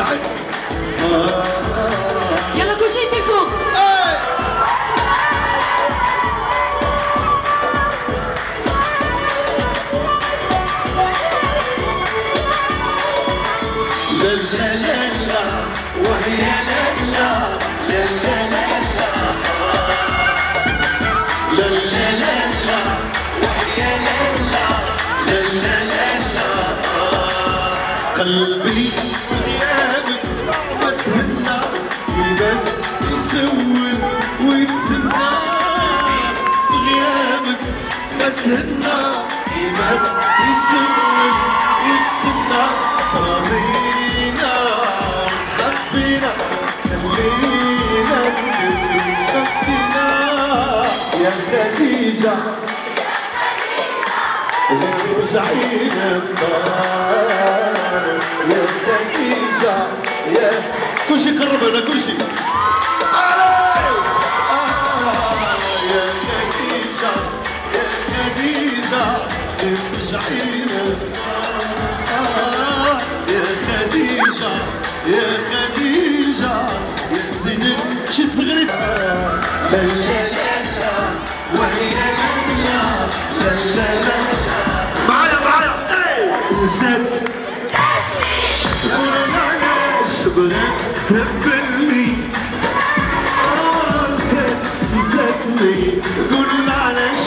رجعت يلا كل شيء فوق لا لا لا لا وهي لا لا لا لا لا يتسنى يمات يسلم يتسنى تراضينا وتحبينا خلينا كلنا خدينا يا خديجة ورجعي للدار يا خديجة يا كلشي قرب هنا كلشي ارجعين الدار يا خديجة يا خديجة يا سنين شي تصغري لا لا لا لا وهي لا لا لا لا معايا معايا نسيت تقول علاش بغيت تهبلني آه، نسيتني تقول علاش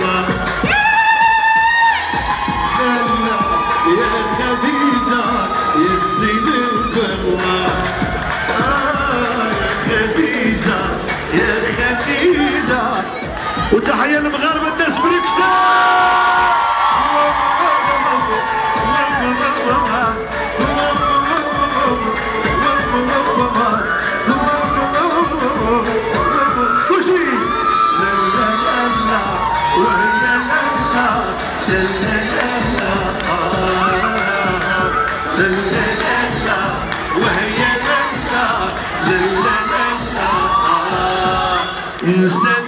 وتحية المغاربة الناس Instead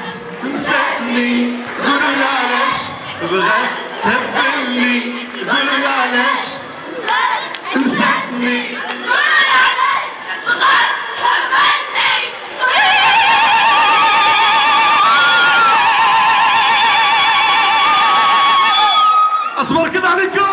First temptingly, good on us. And secondly, أتبارك عليكم